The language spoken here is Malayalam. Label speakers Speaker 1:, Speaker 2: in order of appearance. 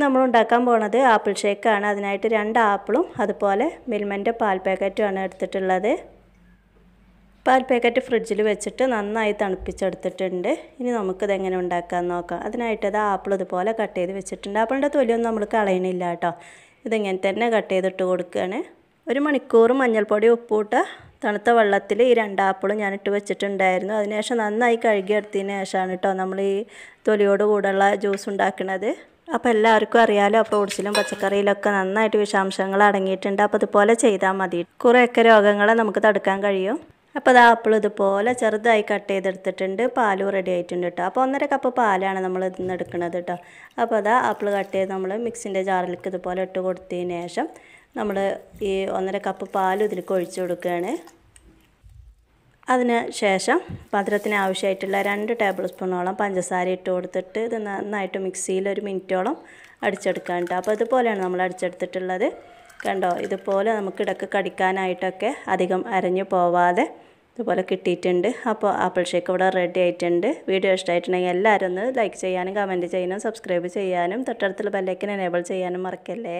Speaker 1: നമ്മൾ ഉണ്ടാക്കാൻ പോണത് ആപ്പിൾ ഷേക്കാണ്. അതിനായിട്ട് രണ്ട് ആപ്പിളും അതുപോലെ മിൽമന്റെ പാൽ പാക്കറ്റുമാണ് എടുത്തിട്ടുള്ളത്. പാൽ പാക്കറ്റ് ഫ്രിഡ്ജിൽ വെച്ചിട്ട് നന്നായി തണുപ്പിച്ചെടുത്തിട്ടുണ്ട്. ഇനി നമുക്കിത് എങ്ങനെ ഉണ്ടാക്കാൻ നോക്കാം. അതിനായിട്ട് അത് ആപ്പിൾ ഇതുപോലെ കട്ട് ചെയ്ത് വെച്ചിട്ടുണ്ട്. ആപ്പിളിന്റെ തൊലിയൊന്നും നമ്മൾ കളയണില്ല കേട്ടോ. ഇതിങ്ങനെ തന്നെ കട്ട് ചെയ്തിട്ട് കൊടുക്കുകയാണ്. ഒരു മണിക്കൂർ മഞ്ഞൾപ്പൊടി ഉപ്പൂട്ട തണുത്ത വെള്ളത്തിൽ ഈ രണ്ട് ആപ്പിളും ഞാൻ ഇട്ട് വെച്ചിട്ടുണ്ടായിരുന്നു അതിനുശേഷം നന്നായി കഴുകിയെടുത്തതിന് ശേഷമാണ് കേട്ടോ നമ്മൾ ഈ തൊലിയോട് കൂടെയുള്ള ജ്യൂസ് ഉണ്ടാക്കുന്നത് അപ്പോൾ എല്ലാവർക്കും അറിയാലോ ഫ്രൂട്ട്സിലും പച്ചക്കറിയിലൊക്കെ നന്നായിട്ട് വിഷാംശങ്ങൾ അടങ്ങിയിട്ടുണ്ട്. അപ്പോൾ ഇതുപോലെ ചെയ്താൽ മതി. കുറേയൊക്കെ രോഗങ്ങളെ നമുക്ക് തടുക്കാൻ കഴിയും. അപ്പോൾ അത് ആപ്പിൾ ഇതുപോലെ ചെറുതായി കട്ട് ചെയ്തെടുത്തിട്ടുണ്ട്. പാലും റെഡി ആയിട്ടുണ്ട് കേട്ടോ അപ്പോൾ ഒന്നര കപ്പ് പാലാണ് നമ്മൾ ഇന്ന് എടുക്കുന്നത് കേട്ടോ അപ്പോൾ അതാ ആപ്പിൾ കട്ട് ചെയ്ത് നമ്മൾ മിക്സിന്റെ ജാറിലേക്ക് ഇതുപോലെ ഇട്ട് കൊടുത്തതിന് ശേഷം നമ്മൾ ഈ ഒന്നര കപ്പ് പാലും ഇതിലേക്ക് ഒഴിച്ചു കൊടുക്കുകയാണ്. അതിന് ശേഷം പാത്രത്തിന് ആവശ്യമായിട്ടുള്ള രണ്ട് ടേബിൾ സ്പൂണോളം പഞ്ചസാര ഇട്ട് കൊടുത്തിട്ട് ഇത് നന്നായിട്ട് മിക്സിയിൽ ഒരു മിനിറ്റോളം അടിച്ചെടുക്കാൻ കേട്ടോ. അപ്പോൾ ഇതുപോലെയാണ് നമ്മൾ അടിച്ചെടുത്തിട്ടുള്ളത്. കണ്ടോ? ഇതുപോലെ നമുക്ക് ഇടയ്ക്ക് കടിക്കാനായിട്ടൊക്കെ അധികം അരഞ്ഞു പോവാതെ ഇതുപോലെ കിട്ടിയിട്ടുണ്ട്. അപ്പോൾ ആപ്പിൾ ഷേക്ക് ഇവിടെ റെഡി ആയിട്ടുണ്ട്. വീഡിയോ ഇഷ്ടമായിട്ടുണ്ടെങ്കിൽ എല്ലാവരും ഒന്ന് ലൈക്ക് ചെയ്യാനും കമന്റ് ചെയ്യാനും സബ്സ്ക്രൈബ് ചെയ്യാനും തൊട്ടടുത്തുള്ള ബെല്ലൈക്കൻ എനേബിൾ ചെയ്യാനും മറക്കല്ലേ?